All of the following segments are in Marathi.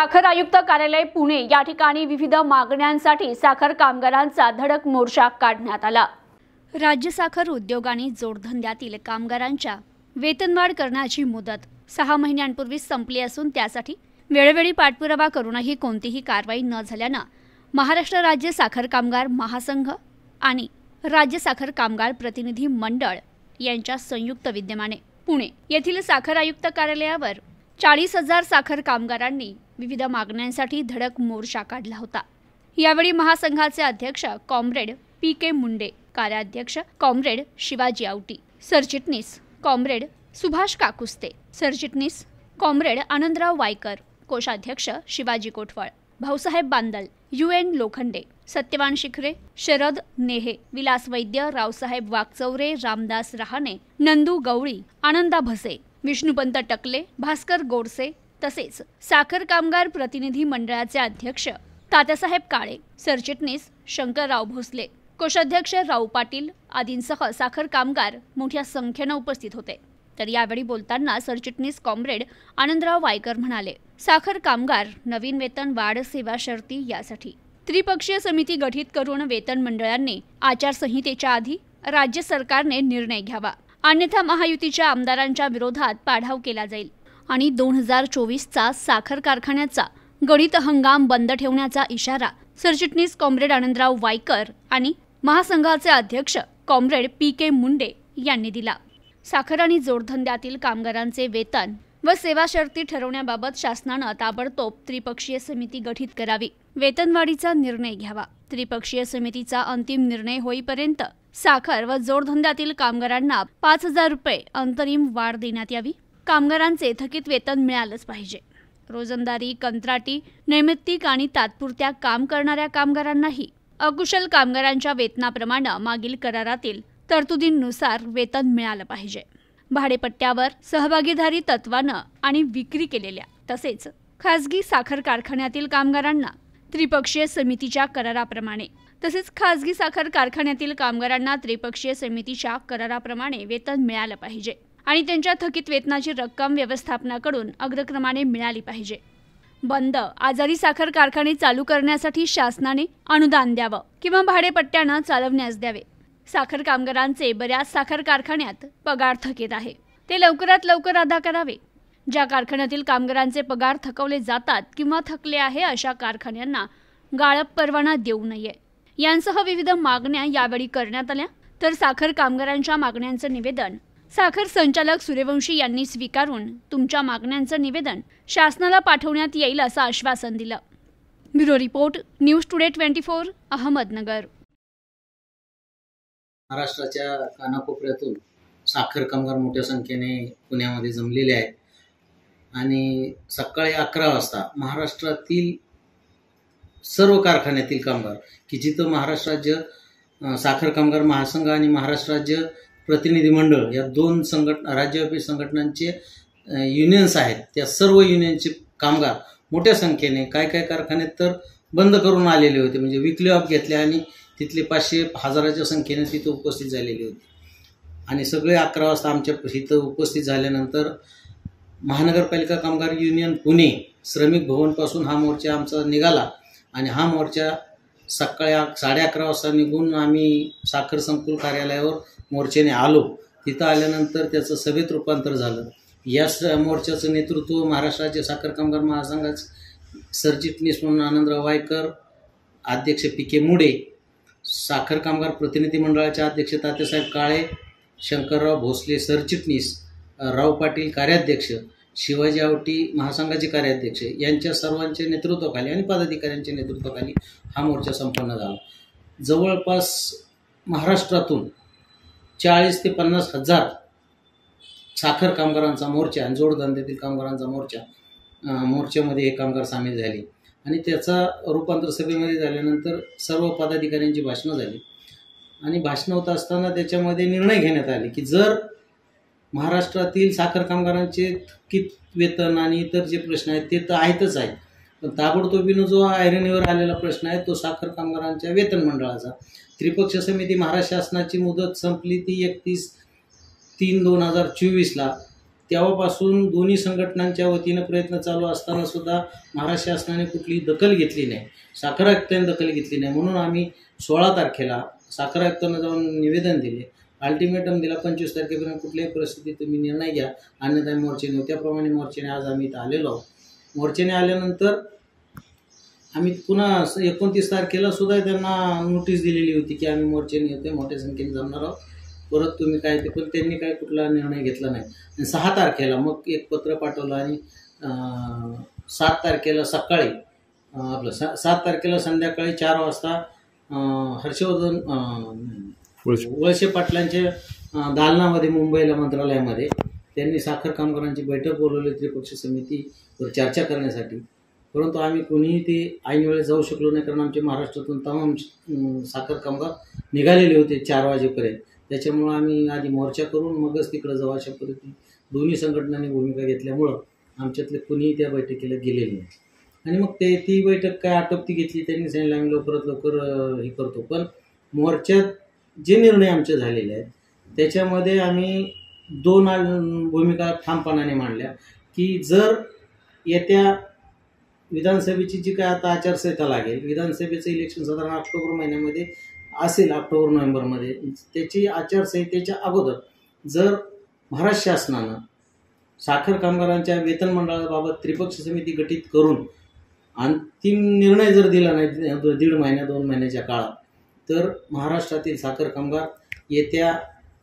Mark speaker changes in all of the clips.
Speaker 1: साखर आयुक्त कार्यालय पुणे या ठिकाणी विविध मागण्यांसाठी साखर कामगारांचा धडक मोर्चा काढण्यात आला. राज्य साखर उद्योग आणि जोडधंद्यातील कामगारांच्या वेतनवाढ करण्याची मुदत सहा महिन्यांपूर्वीच संपली असून त्यासाठी वेळोवेळी पाठपुरावा करूनही कोणतीही कारवाई न झाल्यानं महाराष्ट्र राज्य साखर कामगार महासंघ आणि राज्य साखर कामगार प्रतिनिधी मंडळ यांच्या संयुक्त विद्यमाने पुणे येथील साखर आयुक्त कार्यालयावर चाळीस हजार साखर कामगारांनी विविध मागण्यांसाठी धडक मोर्चा काढला होता. यावेळी महासंघाचे अध्यक्ष कॉम्रेड पी के मुंडे कार्याध्यक्ष कॉम्रेड शिवाजी आवटी सरचिटणीस कॉम्रेड सुभाष काकुस्ते सरचिटणीस कॉम्रेड आनंदराव वायकर कोषाध्यक्ष शिवाजी कोठवाळ भाऊसाहेब बांदल यू एन लोखंडे सत्यवान शिखरे शरद नेहे विलास वैद्य रावसाहेब वाकचौरे रामदास रहाणे नंदू गवळी आनंदा भसे विष्णुपंत टकले भास्कर गोडसे तसेच साखर कामगार प्रतिनिधी मंडळाचे अध्यक्ष तात्यासाहेब काळे सरचिटणीस शंकरराव भोसले कोषाध्यक्ष राव पाटील आदींसह साखर कामगार मोठ्या संख्येनं उपस्थित होते. तर यावेळी बोलताना सरचिटणीस कॉम्रेड आनंदराव वायकर म्हणाले साखर कामगार नवीन वेतन वाढ सेवा शर्ती यासाठी त्रिपक्षीय समिती गठीत करून वेतन मंडळांनी आचारसंहितेच्या आधी राज्य सरकारने निर्णय घ्यावा. अन्यथा महायुतीच्या आमदारांच्या विरोधात पाढाव केला जाईल. आणि दोन हजार चोवीसचा साखर कारखान्याचा गणित हंगाम बंद ठेवण्याचा इशारा सरचिटणीस कॉम्रेड आनंदराव वायकर आणि महासंघाचे अध्यक्ष कॉम्रेड पी के मुंडे यांनी दिला. साखर आणि जोडधंद्यातील कामगारांचे वेतन व सेवा शर्ती ठरवण्याबाबत शासनानं ताबडतोब त्रिपक्षीय समिती गठीत करावी. वेतनवाढीचा निर्णय घ्यावा. त्रिपक्षीय समितीचा अंतिम निर्णय होईपर्यंत साखर व जोडधंद्यातील कामगारांना पाच हजार रुपये अंतरिम वाढ देण्यात यावी. कामगारांचे थकीत वेतन मिळालंच पाहिजे. रोजंदारी कंत्राटी नैमित्तिक आणि तात्पुरत्या काम करणाऱ्या कामगारांनाही अकुशल कामगारांच्या वेतनाप्रमाणे मागील करारातील तरतुदींनुसार वेतन मिळालं पाहिजे. भाडेपट्ट्यावर सहभागीदारी तत्वानं आणि विक्री केलेल्या तसेच खासगी साखर कारखान्यातील कामगारांना त्रिपक्षीय समितीच्या कराराप्रमाणे तसेच खासगी साखर कारखान्यातील कामगारांना त्रिपक्षीय समितीच्या कराराप्रमाणे वेतन मिळालं पाहिजे. आणि त्यांच्या थकीत वेतनाची रक्कम व्यवस्थापनाकडून अग्रक्रमाने मिळाली पाहिजे. बंद आजारी साखर कारखाने चालू करण्यासाठी शासनाने अनुदान द्यावं किंवा भाडेपट्ट्यानं चालवण्यास द्यावे. साखर कामगारांचे बऱ्याच साखर कारखान्यात पगार थकीत आहे. ते लवकरात लवकर अदा करावे. ज्या कारखान्यातील कामगारांचे पगार थकवले जातात किंवा थकले आहे अशा कारखान्यांना गाळप परवाना देऊ नये. यांसह विविध मागण्या यावेळी करण्यात आल्या. तर साखर कामगारांच्या मागण्यांचं निवेदन साखर संचालक सूर्यवंशी यांनी स्वीकारून तुमच्या मागण्यांचं निवेदन शासनाला पाठवण्यात येईल असं आश्वासन दिलं. Bureau report news today twenty four Ahmednagar.
Speaker 2: महाराष्ट्राच्या कानाकोपऱ्यातून साखर कामगार मोठ्या संख्येने पुण्यामध्ये जमलेले आहेत. आणि सकाळी अकरा वाजता महाराष्ट्रातील सर्व कारखान्यातील कामगार की जिथं महाराष्ट्र राज्य साखर कामगार महासंघ आणि महाराष्ट्र राज्य प्रतिनिधी मंडळ या दोन संघट राज्यव्यापी संघटनांचे युनियन्स आहेत. त्या सर्व युनियनचे कामगार मोठ्या संख्येने काय काय कारखान्यात तर बंद करून आलेले होते. म्हणजे विकली ऑफ घेतले आणि तिथले पाचशे हजाराच्या संख्येने तिथं उपस्थित झालेले होते. आणि सगळे अकरा वाजता आमच्या इथं उपस्थित झाल्यानंतर महानगरपालिका कामगार युनियन पुणे श्रमिक भवनपासून हा मोर्चा आमचा निघाला आणि हा मोर्चा सकाळी साडे अकरा वाजता निघून आम्ही साखर संकुल कार्यालयावर मोर्चाने आलो तिथं आल्यानंतर त्याचं सभेत रूपांतर झालं. या स मोर्चाचं नेतृत्व महाराष्ट्राचे साखर कामगार महासंघाचे सरचिटणीस म्हणून आनंदराव वायकर अध्यक्ष पी के मुडे साखर कामगार प्रतिनिधी मंडळाचे अध्यक्ष तात्यासाहेब काळे शंकरराव भोसले सरचिटणीस राव पाटील कार्याध्यक्ष शिवाजी आवटी महासंघाचे कार्याध्यक्ष यांच्या सर्वांच्या नेतृत्वाखाली आणि पदाधिकाऱ्यांच्या नेतृत्वाखाली हा मोर्चा संपन्न झाला. जवळपास महाराष्ट्रातून चाळीस ते पन्नास हजार साखर कामगारांचा मोर्चा आणि जोडधंद्यातील कामगारांचा मोर्चा मोर्चामध्ये हे कामगार सामील झाले. आणि त्याचा रूपांतर सभेमध्ये झाल्यानंतर सर्व पदाधिकाऱ्यांची भाषणं झाली. आणि भाषणं होत असताना त्याच्यामध्ये निर्णय घेण्यात आले की जर महाराष्ट्रातील साखर कामगारांचे थकीत वेतन आणि इतर जे प्रश्न आहेत ते तर आहेतच आहेत. पण ताबडतोबीनं जो ऐरणीवर आलेला प्रश्न आहे तो साखर कामगारांच्या वेतन मंडळाचा. त्रिपक्ष समिती महाराष्ट्र शासनाची मुदत संपली ती एकतीस तीन दोन हजार चोवीसला. तेव्हापासून दोन्ही संघटनांच्या वतीनं प्रयत्न चालू असताना सुद्धा महाराष्ट्र शासनाने कुठलीही दखल घेतली नाही. साखर आयुक्तांनी दखल घेतली नाही. म्हणून आम्ही सोळा तारखेला साखर आयुक्तांना जाऊन निवेदन दिले. अल्टिमेटम दिला पंचवीस तारखेपर्यंत कुठल्याही परिस्थितीत तुम्ही निर्णय घ्या. अन्यथा मोर्चेने त्याप्रमाणे मोर्चेने आज आम्ही इथं आलेलो आहोत. मोर्चेने आल्यानंतर आम्ही पुन्हा एकोणतीस तारखेला सुद्धा त्यांना नोटीस दिलेली होती की आम्ही मोर्चेने येतोय मोठ्या संख्येने जमणार आहोत परत तुम्ही काय ते पण त्यांनी काय कुठला निर्णय घेतला नाही आणि सहा तारखेला मग एक पत्र पाठवलं आणि सात तारखेला सकाळी आपलं सा सात तारखेला संध्याकाळी चार वाजता हर्षवर्धन
Speaker 3: वळसे.
Speaker 2: पाटलांच्या दालनामध्ये मुंबईला मंत्रालयामध्ये त्यांनी साखर कामगारांची बैठक बोलवली त्रिपक्षीय समितीवर चर्चा करण्यासाठी. परंतु आम्ही कोणीही ते ऐन जाऊ शकलो नाही कारण आमचे महाराष्ट्रातून तमाम साखर कामगार निघालेले होते चार वाजेपर्यंत. त्याच्यामुळं आम्ही आधी मोर्चा करून मगच तिकडं जाऊ अशा पद्धतीने दोन्ही संघटनांनी भूमिका घेतल्यामुळं आमच्यातले कुणीही त्या बैठकीला गेलेले नाही. आणि मग ते ती बैठक काय आटोपती घेतली त्यांनी सांगितलं आम्ही लवकरात लवकर हे करतो. पण मोर्चात जे निर्णय आमचे झालेले आहेत त्याच्यामध्ये आम्ही दोन भूमिका ठामपणाने मांडल्या की जर येत्या विधानसभेची जी काय आता आचारसंहिता लागेल विधानसभेचं इलेक्शन साधारण ऑक्टोबर महिन्यामध्ये असेल ऑक्टोबर नोव्हेंबरमध्ये त्याची आचारसंहितेच्या अगोदर जर महाराष्ट्र शासनानं साखर कामगारांच्या वेतन मंडळाबाबत त्रिपक्षीय समिती गठीत करून अंतिम निर्णय जर दिला नाही दीड महिन्या दोन महिन्याच्या काळात तर महाराष्ट्रातील साखर कामगार येत्या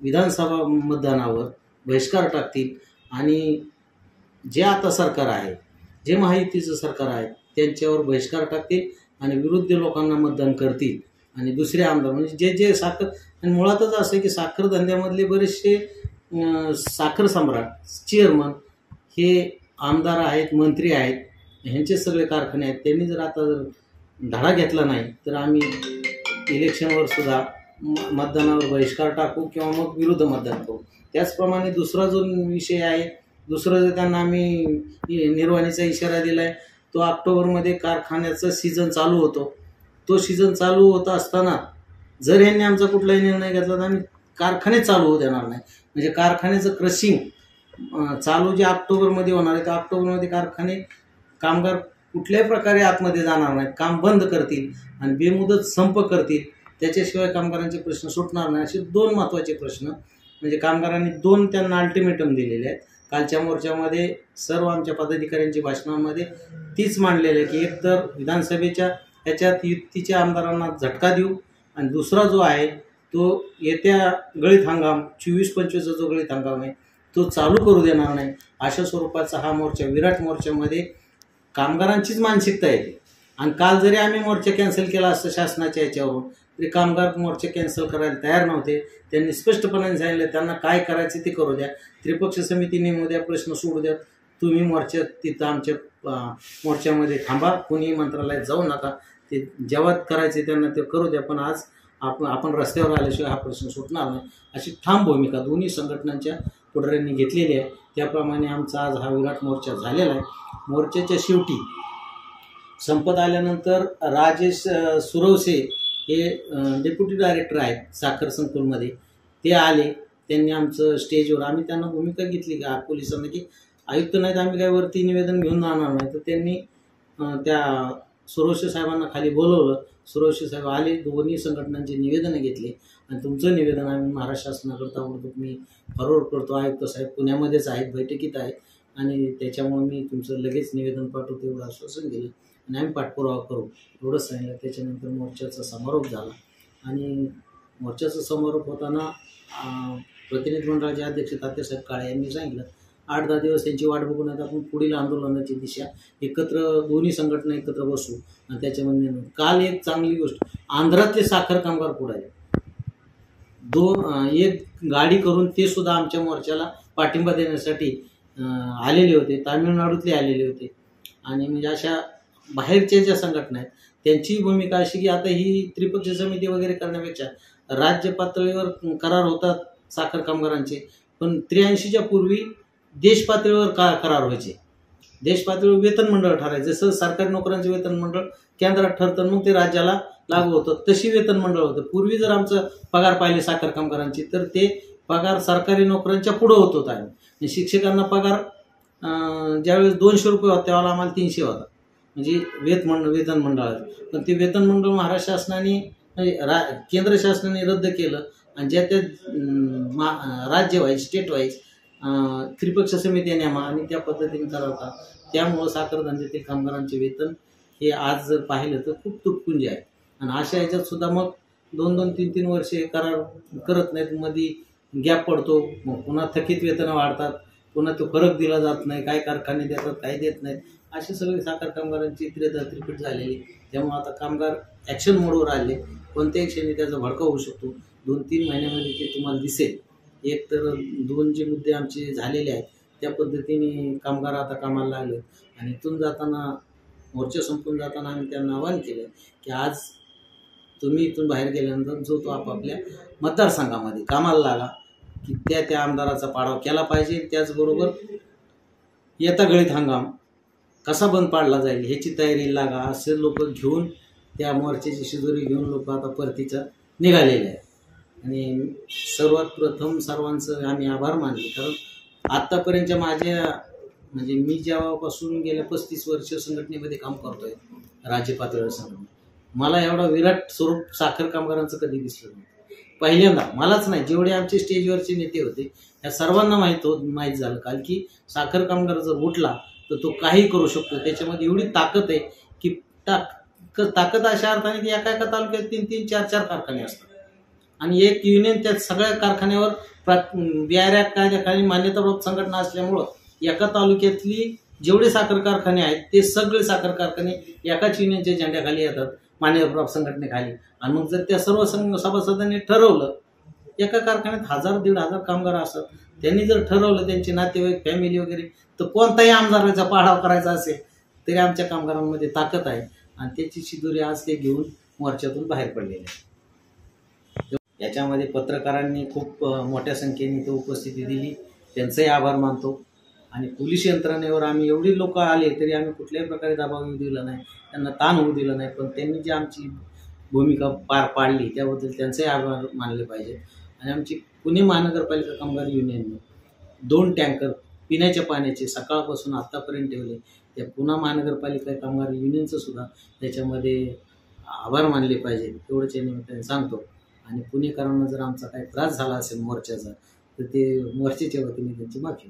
Speaker 2: विधानसभा मतदानावर बहिष्कार टाकतील आणि जे आता सरकार आहे जे महायुतीचं सरकार आहे त्यांच्यावर बहिष्कार टाकतील आणि विरुद्ध लोकांना मतदान करतील. आणि दुसरे आमदार म्हणजे जे जे साखर आणि मुळातच असं की साखर धंद्यामधले बरेचसे साखर सम्राट चेअरमन हे आमदार आहेत मंत्री आहेत ह्यांचे सगळे कारखाने आहेत. त्यांनी जर आता जर धडा घेतला नाही तर आम्ही इलेक्शनवर सुद्धा मतदानावर बहिष्कार टाकू किंवा मग विरुद्ध मतदान करू. त्याचप्रमाणे दुसरा जो विषय आहे दुसरं जर त्यांना आम्ही निर्वाणीचा इशारा दिला आहे तो ऑक्टोबरमध्ये कारखान्याचं सीझन चालू होतो. तो सीझन चालू होत असताना जर यांनी आमचा कुठलाही निर्णय घेतला तर आम्ही कारखाने चालू होऊ देणार नाही. म्हणजे कारखान्याचं क्रशिंग चालू जे ऑक्टोबरमध्ये होणार आहे त्या ऑक्टोबरमध्ये कारखाने कामगार कुठल्याही प्रकारे आतमध्ये जाणार नाहीत. काम बंद करतील आणि बेमुदत संप करतील. त्याच्याशिवाय कामगारांचे प्रश्न सुटणार नाही असे दोन महत्त्वाचे प्रश्न. म्हणजे कामगारांनी दोन त्यांना अल्टिमेटम दिलेले आहेत. कालच्या मोर्चामध्ये सर्व आमच्या पदाधिकाऱ्यांच्या भाषणामध्ये तीच मांडलेली आहे की एकतर विधानसभेच्या ह्याच्यात युतीच्या आमदारांना झटका देऊ आणि दुसरा जो आहे तो येत्या गळीत हंगाम चोवीस पंचवीसचा जो गळीत हंगाम आहे तो चालू करू देणार नाही. अशा स्वरूपाचा हा मोर्चा विराट मोर्चामध्ये कामगारांचीच मानसिकता येते आणि काल जरी आम्ही मोर्चा कॅन्सल केला असतं शासनाच्या याच्यावरून तरी कामगार मोर्चे कॅन्सल करायला तयार नव्हते. त्यांनी स्पष्टपणाने सांगितलं त्यांना काय करायचं ते करू द्या. त्रिपक्ष समिती नेमू द्या प्रश्न सोडू द्या. तुम्ही मोर्चा तिथं आमच्या मोर्चामध्ये थांबा. कोणी मंत्रालयात जाऊ नका. ते जेव्हा करायचे त्यांना ते करू द्या. पण आज आपण आपण रस्त्यावर आल्याशिवाय हा प्रश्न सुटणार नाही. अशी ठाम भूमिका दोन्ही संघटनांच्या पुढाऱ्यांनी घेतलेली आहे. त्याप्रमाणे आमचा आज हा विराट मोर्चा झालेला आहे. मोर्चाच्या शेवटी संपत आल्यानंतर राजेश सुरवसे हे डेप्युटी डायरेक्टर आहेत साखर संकुलमध्ये. ते आले त्यांनी आमचं स्टेजवर आम्ही त्यांना भूमिका घेतली का पोलिसांना की आयुक्त नाहीत आम्ही काय वरती निवेदन घेऊन जाणार नाही. तर त्यांनी त्या सुरवशे साहेबांना खाली बोलवलं. सुरवशे साहेब आले दोन्ही संघटनांचे निवेदनं घेतली. आणि तुमचं निवेदन आम्ही महाराष्ट्र शासनाकरता ताबडतोब मी फॉरवर्ड करतो. आयुक्त साहेब पुण्यामध्येच आहेत बैठकीत आहेत. आणि त्याच्यामुळे मी तुमचं लगेच निवेदन पाठवतो एवढं आश्वासन दिलं. आणि आम्ही पाठपुरावा करू. एवढंच सांगितलं. त्याच्यानंतर मोर्चाचा समारोप झाला. आणि मोर्चाचा समारोप होताना प्रतिनिधी मंडळाचे अध्यक्ष तात्यासाहेब काळे यांनी सांगितलं आठ दहा दिवस यांची वाट बघून आता आपण पुढील आंदोलनाची दिशा एकत्र दोन्ही संघटना एकत्र बसू. आणि त्याच्यामध्ये काल एक चांगली गोष्ट आंध्रातले साखर कामगार पुढे दोन एक गाडी करून ते सुद्धा आमच्या मोर्चाला पाठिंबा देण्यासाठी आलेले होते. तामिळनाडूतले आलेले होते. आणि म्हणजे अशा बाहेरच्या ज्या संघटना आहेत त्यांची भूमिका अशी की आता ही त्रिपक्षीय समिती वगैरे करण्यापेक्षा राज्य पातळीवर करार होतात साखर कामगारांचे पण त्र्याऐंशीच्या पूर्वी देश पातळीवर का करार व्हायचे? देश पातळीवर वेतन मंडळ ठरायचं. जसं सरकारी नोकऱ्यांचं वेतन मंडळ केंद्रात ठरतं मग ते राज्याला लागू होतं. तशी वेतन मंडळ होतं. पूर्वी जर आमचं पगार पाहिले साखर कामगारांची तर ते पगार सरकारी नोकऱ्यांच्या पुढं होत होता आणि शिक्षकांना पगार ज्यावेळेस दोनशे रुपये होता त्यावेळेला आम्हाला तीनशे होता. म्हणजे वेत मंडळ वेतन मंडळात पण ते वेतन मंडळ महाराष्ट्र शासनाने म्हणजे रा केंद्र शासनाने रद्द केलं. आणि ज्या त्या मा- राज्य वाईज स्टेट वाईज त्रिपक्ष समित्या नेमा आणि त्या पद्धतीने करावता त्यामुळं साखर धंद्यातील कामगारांचे वेतन हे आज जर पाहिलं तर खूप तुटपुंजे आहे. आणि अशा ह्याच्यात सुद्धा मग दोन दोन तीन तीन वर्षे करार करत नाहीत. मध्ये गॅप पडतो. मग पुन्हा थकीत वेतनं वाढतात. पुन्हा तो फरक दिला जात नाही. काय कारखाने देतात काय देत नाहीत. अशी सगळी साखर कामगारांची त्रेदा त्रिपीट झालेली त्यामुळे आता कामगार ॲक्शन मोडवर आले. कोणत्याही क्षणी त्याचा भडका होऊ शकतो. दोन तीन महिन्यामध्ये ते तुम्हाला दिसेल. एक तर दोन जे मुद्दे आमचे झालेले आहेत त्या पद्धतीने कामगार आता कामाला लागले आणि इथून जाताना मोर्चा संपून जाताना आम्ही त्यांना आवाहन केलं की आज तुम्ही इथून बाहेर गेल्यानंतर जो तो आपापल्या मतदारसंघामध्ये कामाला लागा की त्या त्या आमदाराचा पाडाव केला पाहिजे. त्याचबरोबर येता गळीत हंगाम कसा बंद पाडला जाईल ह्याची तयारी लागा असे लोक घेऊन त्या मोर्चाची शिजोरी घेऊन लोक आता परतीच्या निघालेले आहेत. आणि सर्वात प्रथम सर्वांचं आम्ही आभार मानले कारण आत्तापर्यंतच्या माझ्या म्हणजे मी जेव्हापासून गेल्या पस्तीस वर्ष संघटनेमध्ये काम करतोय राज्य पातळीवर संघटना मला एवढा विराट स्वरूप साखर कामगारांचं कधी दिसलं नाही. पहिल्यांदा मलाच नाही जेवढे आमचे स्टेजवरचे नेते होते त्या सर्वांना माहीत होत माहीत झालं. कारण की साखर कामगार जर उठला तर तो काही करू शकतो. त्याच्यामध्ये एवढी ताकद आहे की ताक ताकद अशा अर्थाने की एका एका तालुक्यात तीन तीन चार चार कारखाने असतात. आणि एक युनियन त्या सगळ्या कारखान्यावर बिआरॅ कायद्याखाली मान्यताप्राप्त संघटना असल्यामुळं एका तालुक्यातली जेवढे साखर कारखाने आहेत ते सगळे साखर कारखाने एकाच युनियनच्या झेंड्याखाली येतात मान्यताप्राप्त संघटनेखाली. आणि मग जर त्या सर्व सभासदांनी ठरवलं एका कारखान्यात हजार दीड हजार कामगार असतात. त्यांनी जर ठरवलं त्यांचे नातेवाईक फॅमिली वगैरे तर कोणताही आमदाराचा पाडाव करायचा असेल तरी आमच्या कामगारांमध्ये ताकद आहे. आणि त्याची शिदुरी आज ते घेऊन मोर्चातून बाहेर पडलेले आहे याच्यामध्ये पत्रकारांनी खूप मोठ्या संख्येने इथं उपस्थिती दिली. त्यांचंही आभार मानतो. आणि पोलीस यंत्रणेवर आम्ही एवढी लोक आले तरी आम्ही कुठल्याही प्रकारे दबाव येऊ दिला नाही. त्यांना ताण होऊ दिला नाही. पण त्यांनी जी आमची भूमिका पार पाडली त्याबद्दल त्यांचेही आभार मानले पाहिजे आणि आमची पुणे महानगरपालिका कामगार युनियनने दोन टँकर पिण्याच्या पाण्याचे सकाळपासून आत्तापर्यंत ठेवले. त्या पुन्हा महानगरपालिका कामगार युनियनचं सुद्धा त्याच्यामध्ये आभार मानले पाहिजे एवढंच या निमित्ताने सांगतो. आणि पुणेकरांना जर आमचा काही त्रास झाला असेल मोर्चाचा तर ते मोर्चेच्या वतीने त्यांची माफी